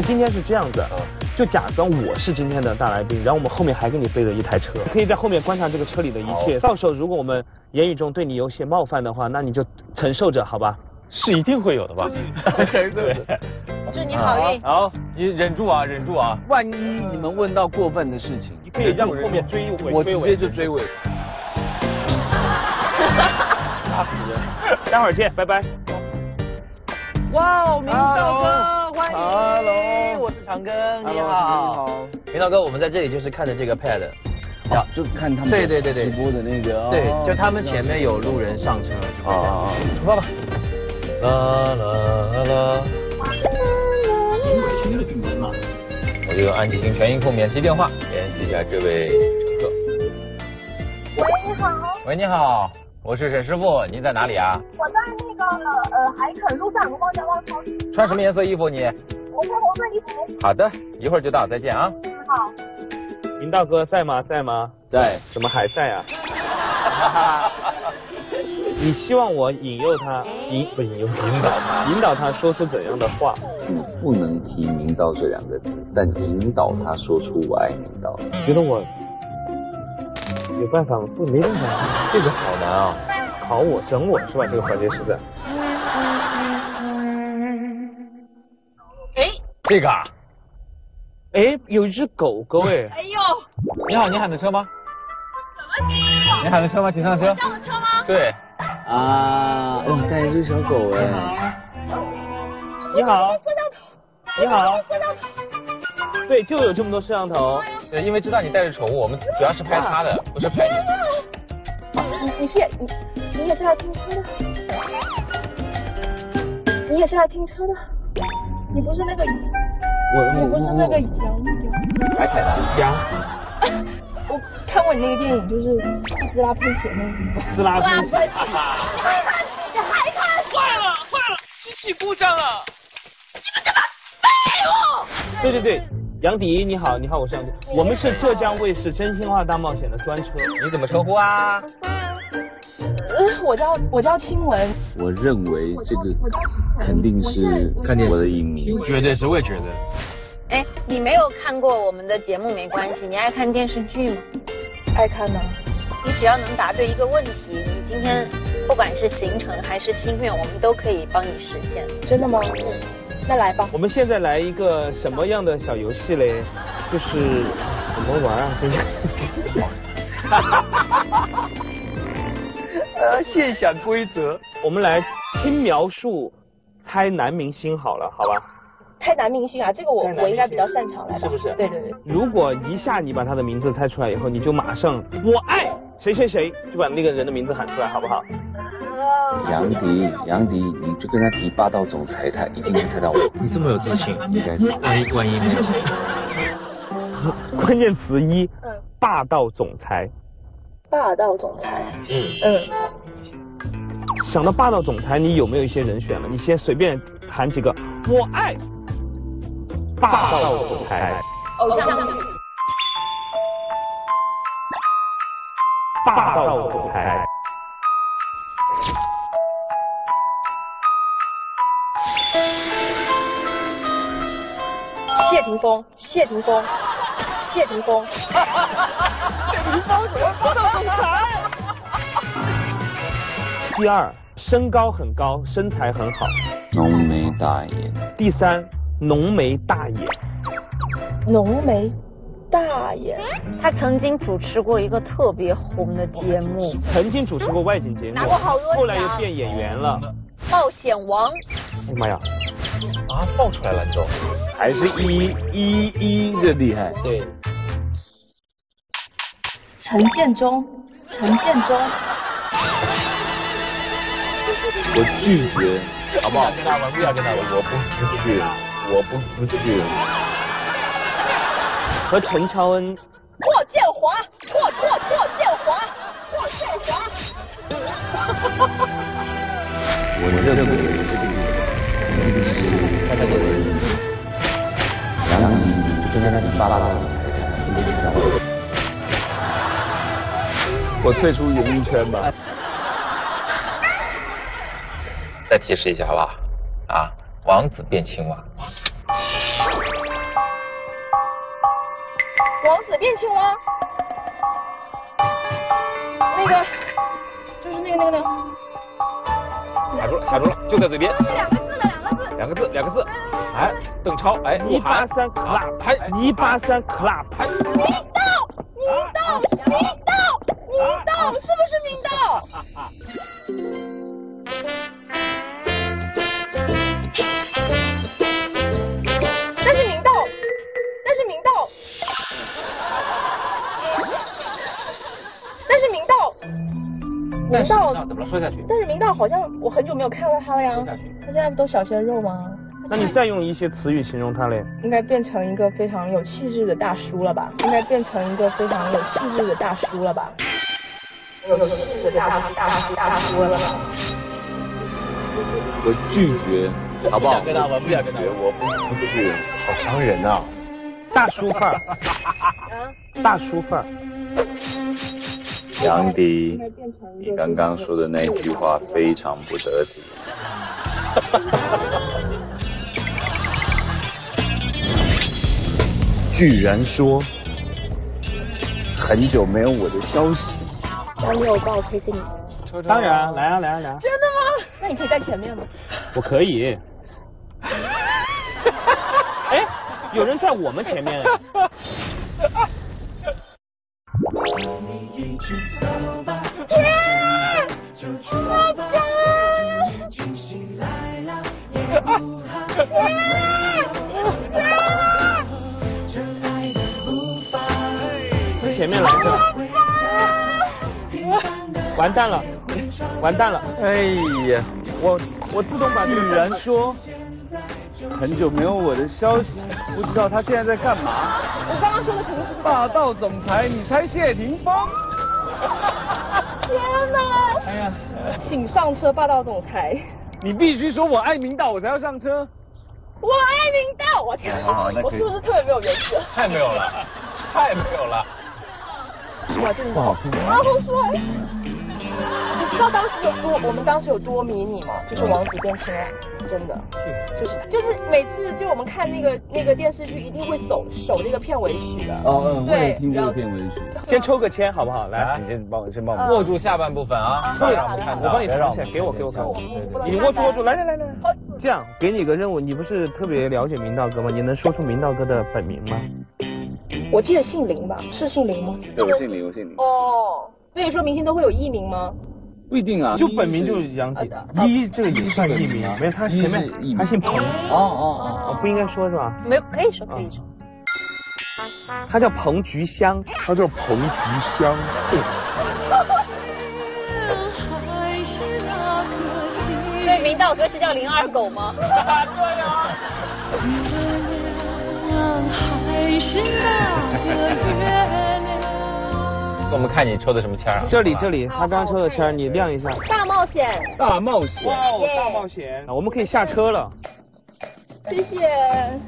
那今天是这样子，就假装我是今天的大来宾，然后我们后面还给你备了一台车，可以在后面观察这个车里的一切。到时候如果我们言语中对你有些冒犯的话，那你就承受着，好吧？是一定会有的吧？对。祝 你好运。好，你忍住啊，忍住啊！万一你们问到过分的事情，你可以让后面追尾，我直接就追尾。打死人！待会儿见，拜拜。哇哦，明道哥，！Hello，我是长庚，你你好。好。明道哥，我们在这里就是看着这个 pad，啊，就看他们对对对对直播的那个，对，哦就他们前面有路人上车，就啊啊啊！出发吧。啦啦啦。我就用安吉星全音控免提电话联系一下这位乘客。喂，你好，喂，你好，我是沈师傅，您在哪里啊？我在那个呃海肯路上有个汪家旺超市，穿什么颜色衣服你？我穿红色衣服。好的，一会儿就到，再见啊。你好，明道哥在吗？在吗？在怎么还在啊？你希望我引诱他，引不引诱，引导他，引导他说出怎样的话？不能提“明道”这两个字，但引导他说出“我爱明道觉得我有办法吗？不，没办法，这个好难啊！考我，整我是吧？这个环节是在。哎，这个啊，哎，有一只狗狗哎，哎呦，你好，你喊的车吗？什么？你喊的车吗？请上车。上我车吗？对，啊，哇，带一只小狗哎，你好，摄像头，你好，摄像头。对，就有这么多摄像头。对，因为知道你带着宠物，我们主要是拍它的，不是拍你。你你是你你也是来听车的？你也是来听车的？你不是那个我你不是那个杨杨？白凯南。羊，我看过你那个电影，就是斯拉喷血那个。斯拉喷血。你还看？你还看？坏了坏了，机器故障了！你们这帮废物！对对对，杨迪，你好，你好，我是杨迪，我们是浙江卫视《真心话大冒险》的专车。你怎么称呼啊？嗯，我叫我叫青文，我认为这个肯定是看我的影迷。绝对是，我也觉得。哎，你没有看过我们的节目没关系，你爱看电视剧吗？爱看吗。你只要能答对一个问题，你今天不管是行程还是心愿，我们都可以帮你实现。真的吗？那来吧。我们现在来一个什么样的小游戏嘞？就是怎么玩啊？这个。呃，现想规则，我们来听描述，猜男明星好了，好吧？猜男明星啊，这个我我应该比较擅长来？是不是对对对。如果一下你把他的名字猜出来以后，你就马上我爱谁谁谁，就把那个人的名字喊出来，好不好？杨迪，杨迪，你就跟他提霸道总裁，他一定能猜到我。你这么有自信，应该是。万一万一没有？关键词一，嗯，霸道总裁。霸道总裁。嗯，嗯，想到霸道总裁，你有没有一些人选了？你先随便喊几个，我爱霸道总裁，偶像剧。霸道总裁。谢霆锋，谢霆锋，谢霆锋。谢霆锋怎么霸道总裁？第二，身高很高，身材很好。浓眉大眼，第三，浓眉大眼。浓眉大眼。他曾经主持过一个特别红的节目曾经主持过外景节目拿过好多，奖后来又变演员了。《冒险王》。哎呀妈呀，啊，爆出来了，你都。还是一一一的厉害。对，陈建忠，陈建忠。我拒绝，好不好？跟他玩，不要跟他玩。我不出去，我不出去。和陈乔恩霍建华，霍霍霍建华，霍建华。我认为这个就在那里我退出演艺圈吧。再提示一下好不好？啊王子变青蛙。王子变青蛙？那个就是那个那个那个。卡住了，卡住了，就在嘴边。两个字的两个字，两个字，两个字。哎，邓超，哎，一鹿晗八三啊 club，还一八三 club，明明道怎么了？说下去。但是明道好像我很久没有看到他了呀说下去。他现在不都小鲜肉吗？那你再用一些词语形容他嘞？应该变成一个非常有气质的大叔了吧？应该变成一个非常有气质的大叔了吧？有气质的大叔大叔大叔了吧？我拒绝，好不好？不想跟他玩不想跟他玩我不不去，好伤人啊！大叔范儿，大叔范儿。杨迪，你刚刚说的那句话非常不得体。居然说很久没有我的消息，那你有报推荐你？当然，来啊来啊来啊！真的吗？那你可以在前面吗？我可以。哎，有人在我们前面 哎。从前面来着，完蛋了，完蛋了！哎呀，我我自动把这居个然说很久没有我的消息，不知道他现在在干嘛？我刚刚说的可能是霸道总裁，你猜谢霆锋？天哪！哎呀，请上车，霸道总裁。你必须说我爱明道，我才要上车。我爱明道，我天我是不是特别没有原则？太没有了，太没有了。哇，真的不好听啊，好帅！你知道当时有多，我们当时有多迷你吗？就是王子变青蛙，真的，就是就是每次就我们看那个那个电视剧，一定会守守那个片尾曲的。哦嗯，我对也听这个片尾曲。先抽个签好不好？来来，你先帮我，先帮嗯我。握住下半部分啊，对我帮你别让我们藏起来，给我给我给我。你握住握住，来来来来好。这样，给你个任务，你不是特别了解明道哥吗？你能说出明道哥的本名吗？我记得姓林吧？是姓林吗？对，我姓林，我姓林。哦，所以说明星都会有艺名吗？不一定啊，就本名就是杨迪，一这个也算艺名啊，没有他前面他姓彭，哦哦哦不应该说是吧？没有，可以说可以说。他叫彭菊香，他叫彭菊香。所以明道哥是叫林二狗吗？我们看你抽的什么签啊？这里这里，他刚抽的签儿，你亮一下。大冒险，大冒险。哦大冒险！我们可以下车了。谢谢。